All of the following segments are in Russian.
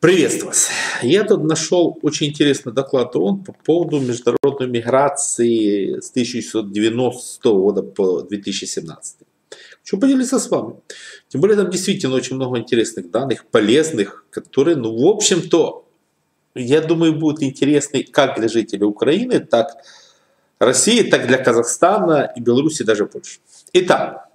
Приветствую вас. Я тут нашел очень интересный доклад ООН по поводу международной миграции с 1990 года по 2017. Хочу поделиться с вами. Тем более там действительно очень много интересных данных, полезных, которые, ну, в общем-то, я думаю, будут интересны как для жителей Украины, так России, так для Казахстана и Беларуси, даже Польши. Итак,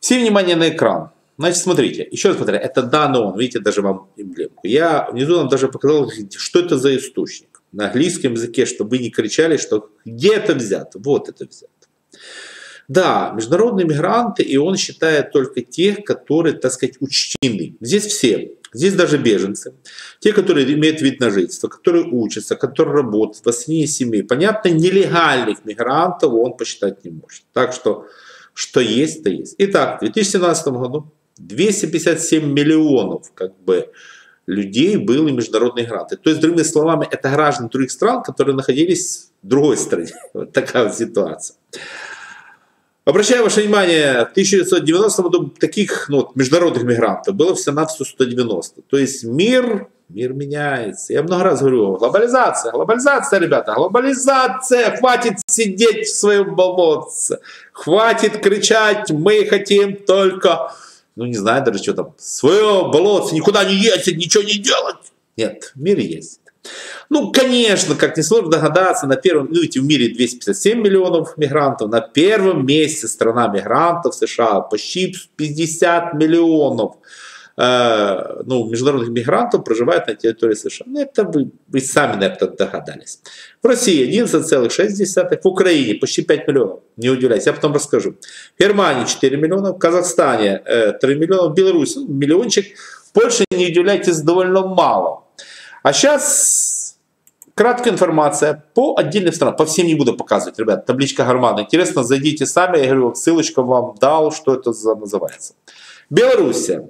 все внимание на экран. Значит, смотрите, еще раз повторяю, это данный он, видите, даже вам эмблемку. Я внизу вам даже показал, что это за источник на английском языке, чтобы вы не кричали, что где это взято, вот это взято. Да, международные мигранты, и он считает только тех, которые, так сказать, учтены. Здесь все, здесь даже беженцы, те, которые имеют вид на жительство, которые учатся, которые работают, восьми семей. Понятно, нелегальных мигрантов он посчитать не может. Так что, что есть, то есть. Итак, в 2017 году 257 миллионов как бы, людей были международные гранты. То есть, другими словами, это граждане других стран, которые находились в другой стране. Вот такая вот ситуация. Обращаю ваше внимание, в 1990 году таких ну, международных мигрантов было всего-навсего 190. То есть мир, мир меняется. Я много раз говорю, глобализация, глобализация, ребята, глобализация. Хватит сидеть в своем болотце. Хватит кричать, мы хотим только ну не знаю даже что там, свое болото, никуда не ездить, ничего не делать. Нет, в мире есть. Ну, конечно, как несложно догадаться, на первом, ну, видите, в мире 257 миллионов мигрантов, на первом месте страна мигрантов США почти 50 миллионов ну, международных мигрантов проживают на территории США. Ну, это вы, вы сами, наверное, догадались. В России 11,6, в Украине почти 5 миллионов. Не удивляйтесь, я потом расскажу. В Германии 4 миллиона, в Казахстане 3 э, миллиона, в Беларуси миллиончик. В Польше, не удивляйтесь, довольно мало. А сейчас краткая информация по отдельным странам. По всем не буду показывать, ребят. Табличка Гармана. Интересно, зайдите сами. Я говорю, ссылочку вам дал, что это за называется. Белоруссия.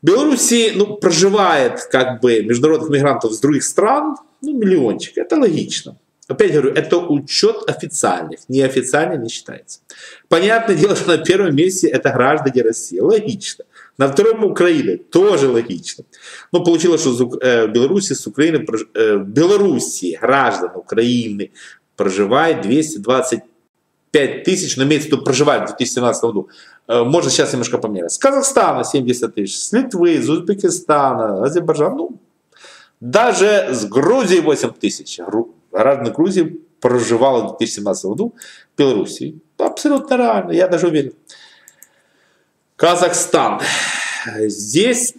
В Беларуси ну, проживает как бы международных мигрантов с других стран, ну, миллиончик, это логично. Опять говорю, это учет официальных, неофициально не считается. Понятное дело, что на первом месте это граждане России, логично. На втором Украины, тоже логично. Но получилось, что э, в Беларуси с Украины, э, в Беларуси граждан Украины проживает 220 5 тысяч, но имеется в виду проживает в 2017 году. Э, может сейчас немножко поменялось. С Казахстана 70 тысяч, с Литвы, из Узбекистана, Азербайджана, ну, даже с Грузии 8 тысяч. Граждан Грузии проживало в 2017 году в Белоруссии. Абсолютно реально, я даже уверен. Казахстан. Здесь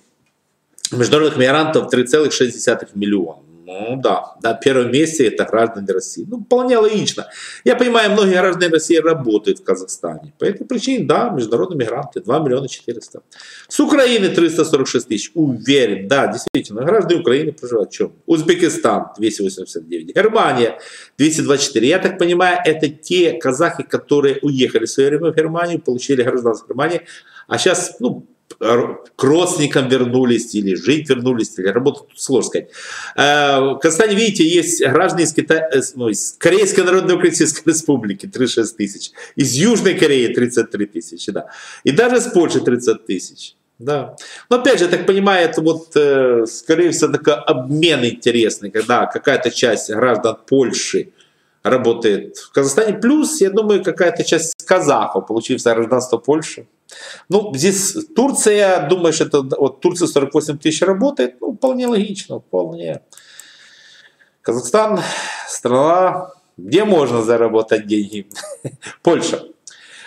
международных мигрантов 3,6 миллиона. Ну да, на первом месте это граждане России. Ну, вполне логично. Я понимаю, многие граждане России работают в Казахстане. По этой причине, да, международные мигранты 2 миллиона 400. С Украины 346 тысяч. Уверен, да, действительно, граждане Украины проживают. Чем? Узбекистан 289. Германия 224. Я так понимаю, это те казахи, которые уехали в свое время в Германию, получили гражданство Германии, а сейчас, ну, к родственникам вернулись, или жить вернулись, или работать, сложно сказать. Э, в Казахстане, видите, есть граждане из, Кита... Э, ну, из Корейской Народно-Демократической Республики 36 тысяч, из Южной Кореи 33 тысячи, да. И даже с Польши 30 тысяч. Да. Но опять же, я так понимаю, это вот, э, скорее всего, такой обмен интересный, когда какая-то часть граждан Польши работает в Казахстане, плюс, я думаю, какая-то часть казахов, получившая гражданство Польши. Ну, здесь Турция, думаешь, это вот Турция 48 тысяч работает, ну, вполне логично, вполне. Казахстан, страна, где можно заработать деньги? Польша.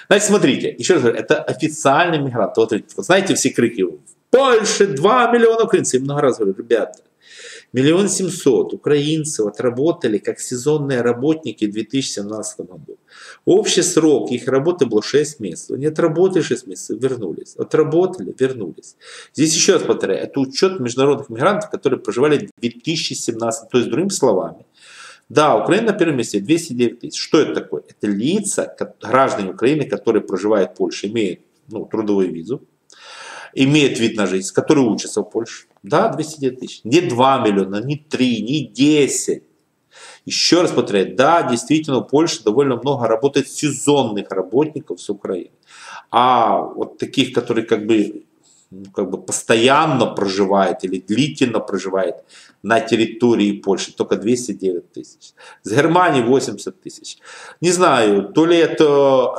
Значит, смотрите, еще раз говорю, это официальный мигрант. Вот, вот знаете, все крики, в Польше 2 миллиона украинцев. Я много раз говорю, ребята, Миллион семьсот украинцев отработали как сезонные работники в 2017 году. Общий срок их работы был 6 месяцев. Они отработали 6 месяцев, вернулись. Отработали, вернулись. Здесь еще раз повторяю, это учет международных мигрантов, которые проживали в 2017. То есть, другими словами, да, Украина на первом месте 209 тысяч. Что это такое? Это лица, граждане Украины, которые проживают в Польше, имеют ну, трудовую визу, имеют вид на жизнь, которые учатся в Польше. Да, 209 тысяч. Не 2 миллиона, не 3, не 10. Еще раз повторяю, да, действительно, в Польше довольно много работает сезонных работников с Украины. А вот таких, которые как бы как бы постоянно проживает или длительно проживает на территории Польши, только 209 тысяч. С Германии 80 тысяч. Не знаю, то ли это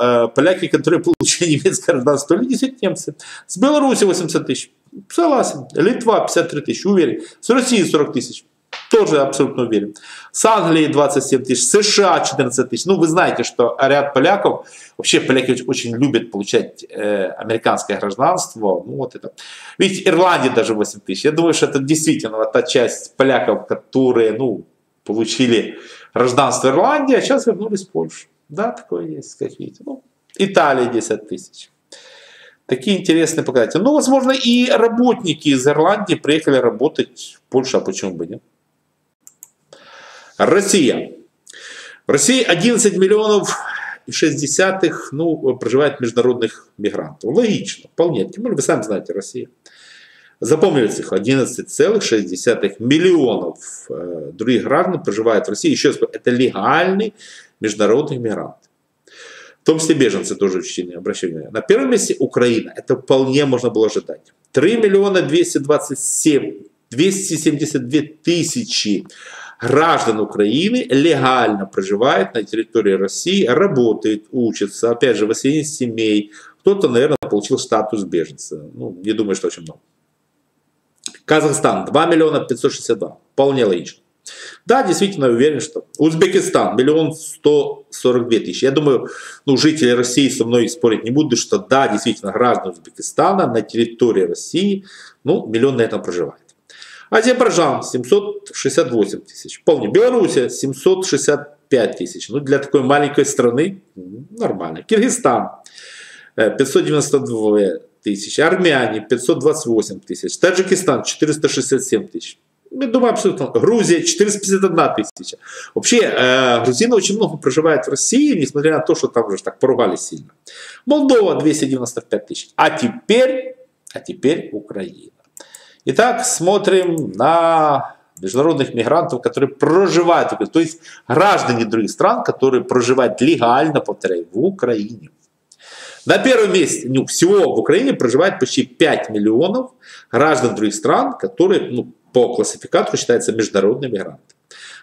э, поляки, которые получили немецкое гражданство, то ли действительно немцы. С Беларуси 80 тысяч. Согласен. Литва 53 тысячи, уверен. С России 40 тысяч. Тоже абсолютно уверен. С Англией 27 тысяч, США 14 тысяч. Ну, вы знаете, что ряд поляков, вообще поляки очень любят получать э, американское гражданство. Ну, вот это. Видите, Ирландия даже 8 тысяч. Я думаю, что это действительно вот та часть поляков, которые, ну, получили гражданство Ирландии, а сейчас вернулись в Польшу. Да, такое есть, как видите. Ну, Италия 10 тысяч. Такие интересные показатели. Ну, возможно, и работники из Ирландии приехали работать в Польшу, а почему бы нет? Россия. В России 11 миллионов и 6 десятых ну, проживает международных мигрантов. Логично, вполне. Тем более, вы сами знаете, Россия. Запомнили цифру, 11,6 миллионов э, других граждан проживают в России. Еще раз, это легальный международный мигрант. В том числе беженцы тоже учтены, обращение. На первом месте Украина. Это вполне можно было ожидать. 3 миллиона 227, 272 тысячи граждан Украины легально проживает на территории России, работает, учится, опять же, воссоединение семей. Кто-то, наверное, получил статус беженца. Ну, не думаю, что очень много. Казахстан 2 миллиона 562. Вполне логично. Да, действительно, уверен, что Узбекистан, миллион сто сорок две тысячи. Я думаю, ну, жители России со мной спорить не будут, что да, действительно, граждан Узбекистана на территории России, ну, миллион на этом проживает. Азербайджан 768 тысяч. Помню, Белоруссия 765 тысяч. Ну, для такой маленькой страны нормально. Киргизстан 592 э, тысячи. Армяне 528 тысяч. Таджикистан 467 тысяч. Я думаю, абсолютно. Грузия 451 тысяча. Вообще, э, грузины очень много проживают в России, несмотря на то, что там уже так поругали сильно. Молдова 295 тысяч. А теперь, а теперь Украина. Итак, смотрим на международных мигрантов, которые проживают, то есть граждане других стран, которые проживают легально, повторяю, в Украине. На первом месте ну, всего в Украине проживает почти 5 миллионов граждан других стран, которые ну, по классификатору считаются международными мигрантами.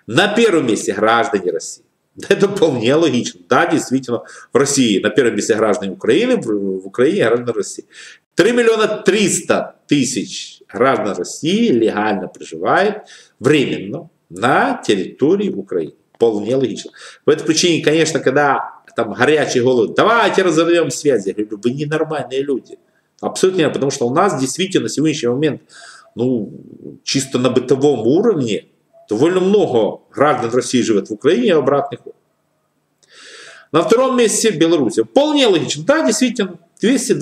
На первом месте граждане России. Это вполне логично. Да, действительно, в России на первом месте граждане Украины, в Украине граждане России. 3 миллиона 300 тысяч граждан России легально проживает временно на территории Украины. Вполне логично. По этой причине, конечно, когда там горячие головы, давайте разорвем связи, я говорю, вы ненормальные люди. Абсолютно нет, потому что у нас действительно на сегодняшний момент, ну, чисто на бытовом уровне, довольно много граждан России живет в Украине и обратных. На втором месте Беларусь. Вполне логично. Да, действительно, 200,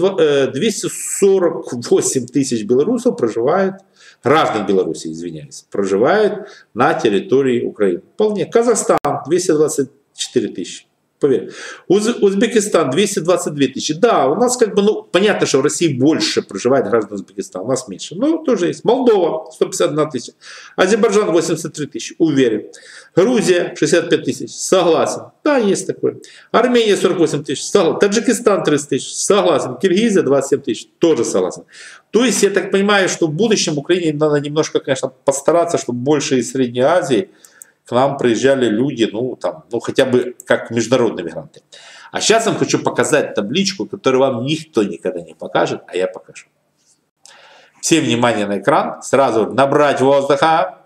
248 э, тысяч белорусов проживают, граждан Беларуси, извиняюсь, проживают на территории Украины. Вполне. Казахстан 224 тысячи. Поверь. Уз, Узбекистан 222 тысячи. Да, у нас как бы, ну, понятно, что в России больше проживает граждан Узбекистана, у нас меньше. Но тоже есть. Молдова 151 тысяча. Азербайджан 83 тысячи, уверен. Грузия 65 тысяч, согласен. Да, есть такое. Армения 48 тысяч, согласен. Таджикистан 30 тысяч, согласен. Киргизия 27 тысяч, тоже согласен. То есть, я так понимаю, что в будущем Украине надо немножко, конечно, постараться, чтобы больше из Средней Азии к нам приезжали люди, ну, там, ну, хотя бы как международные мигранты. А сейчас я вам хочу показать табличку, которую вам никто никогда не покажет, а я покажу. Всем внимание на экран. Сразу набрать воздуха.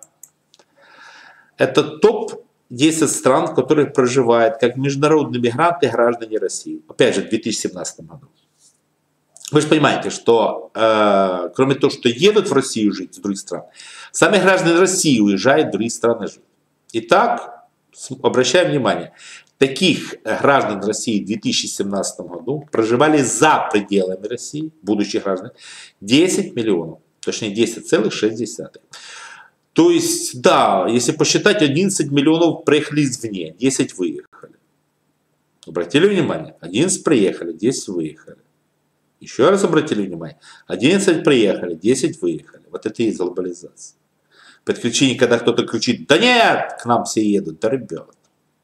Это топ 10 стран, в которых проживают как международные мигранты граждане России. Опять же, в 2017 году. Вы же понимаете, что э, кроме того, что едут в Россию жить, в других стран, сами граждане России уезжают в другие страны жить. Итак, обращаем внимание, таких граждан России в 2017 году проживали за пределами России, будущих граждан, 10 миллионов, точнее 10,6. То есть, да, если посчитать, 11 миллионов приехали извне, 10 выехали. Обратили внимание? 11 приехали, 10 выехали. Еще раз обратили внимание? 11 приехали, 10 выехали. Вот это и глобализация подключение, когда кто-то кричит, да нет, к нам все едут, да ребят.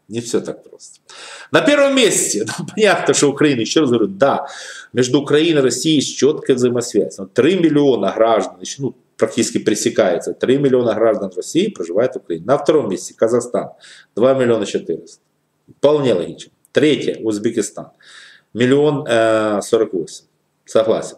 Не все так просто. На первом месте, ну, понятно, что Украина, еще раз говорю, да, между Украиной и Россией есть четкая взаимосвязь. Но 3 миллиона граждан, ну, практически пресекается, 3 миллиона граждан России проживают в Украине. На втором месте Казахстан, 2 миллиона 400. Вполне логично. Третье, Узбекистан, миллион э, 48. Согласен.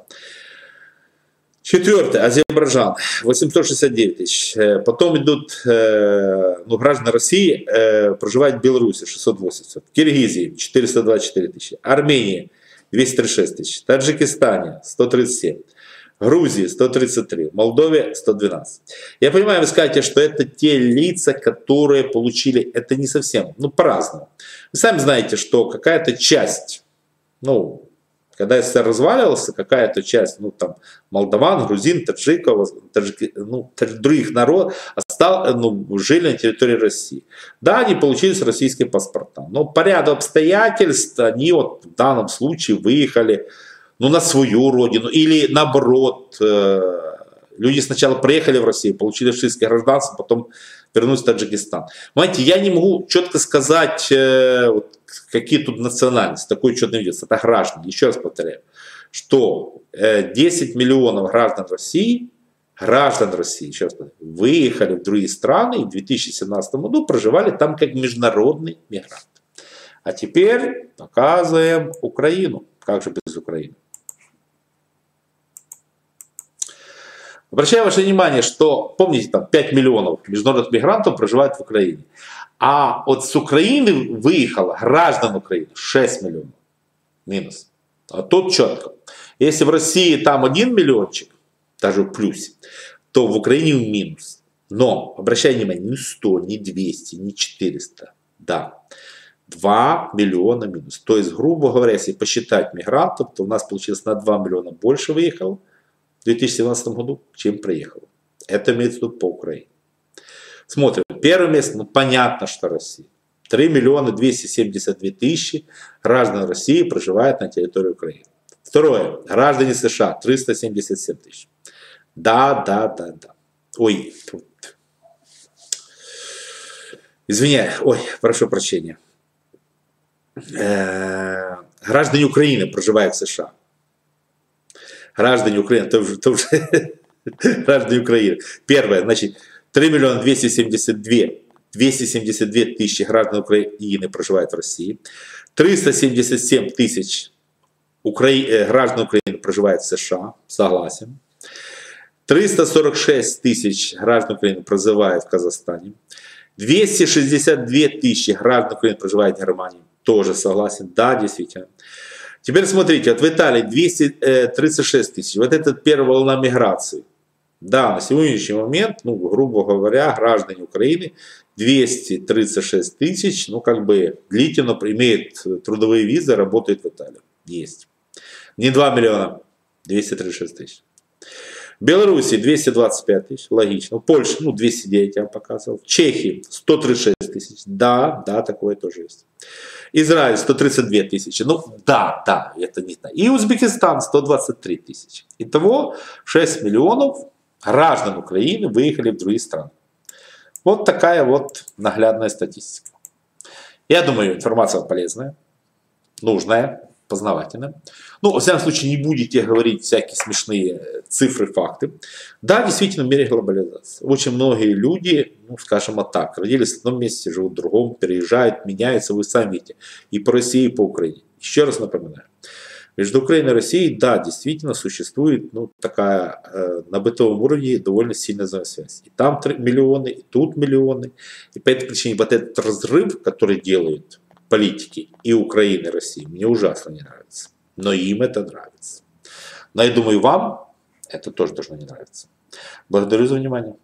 Четвертое, Азербайджан, 869 тысяч. Э, потом идут э, ну, граждане России, э, проживают в Беларуси, 680. Киргизии, 424 тысячи. Армении, 236 тысяч. Таджикистане, 137. Грузии 133, Молдове 112. Я понимаю, вы скажете, что это те лица, которые получили, это не совсем, ну по-разному. Вы сами знаете, что какая-то часть, ну когда СССР разваливался, какая-то часть, ну там, молдаван, грузин, таджиков, таджики, ну, других народов остал, ну, жили на территории России. Да, они получили российские паспорта, но по ряду обстоятельств они вот в данном случае выехали ну, на свою родину, или наоборот, э, люди сначала приехали в Россию, получили российское гражданство, потом вернулись в Таджикистан. Понимаете, я не могу четко сказать, э, вот, какие тут национальности, такой четный видится, это граждане, еще раз повторяю, что 10 э, миллионов граждан России, граждан России, еще раз повторяю, выехали в другие страны и в 2017 году проживали там как международный мигрант. А теперь показываем Украину. Как же без Украины? Обращаю ваше внимание, что, помните, там 5 миллионов международных мигрантов проживают в Украине. А вот с Украины выехало граждан Украины 6 миллионов. Минус. А тут четко. Если в России там 1 миллиончик, даже в плюсе, то в Украине в минус. Но, обращай внимание, не 100, не 200, не 400. Да, 2 миллиона минус. То есть, грубо говоря, если посчитать мигрантов, то у нас получилось на 2 миллиона больше выехало в 2017 году, чем приехало. Это имеется по Украине. Смотрим. Первое место, ну понятно, что Россия. 3 миллиона 272 тысячи граждан России проживают на территории Украины. Второе. Граждане США 377 тысяч. Да, да, да, да. Ой, извиняюсь, ой, прошу прощения. Э, граждане Украины проживают в США граждане Украины, это уже, это уже граждане Украины. Первое, значит, 3 миллиона 272, 272 тысячи граждан Украины проживают в России. 377 тысяч Укра... Э, граждан Украины проживают в США, согласен. 346 тысяч граждан Украины проживают в Казахстане. 262 тысячи граждан Украины проживают в Германии. Тоже согласен. Да, действительно. Теперь смотрите, вот в Италии 236 тысяч. Вот это первая волна миграции. Да, на сегодняшний момент, ну, грубо говоря, граждане Украины 236 тысяч, ну, как бы длительно имеют трудовые визы, работают в Италии. Есть. Не 2 миллиона, 236 тысяч. Беларуси 225 тысяч, логично. В Польше, ну, 209 я вам показывал. Чехии 136 тысяч. Да, да, такое тоже есть. Израиль 132 тысячи. Ну да, да, это не так. И Узбекистан 123 тысячи. Итого 6 миллионов граждан Украины выехали в другие страны. Вот такая вот наглядная статистика. Я думаю, информация полезная, нужная познавательно. Ну, во всяком случае, не будете говорить всякие смешные цифры, факты. Да, действительно, в мире глобализации. Очень многие люди, ну, скажем так, родились в одном месте, живут в другом, переезжают, меняются, вы сами видите. И по России, и по Украине. Еще раз напоминаю. Между Украиной и Россией, да, действительно существует ну, такая э, на бытовом уровне довольно сильная взаимосвязь. И там миллионы, и тут миллионы. И по этой причине вот этот разрыв, который делают политики и Украины, и России мне ужасно не нравится. Но им это нравится. Но я думаю, вам это тоже должно не нравиться. Благодарю за внимание.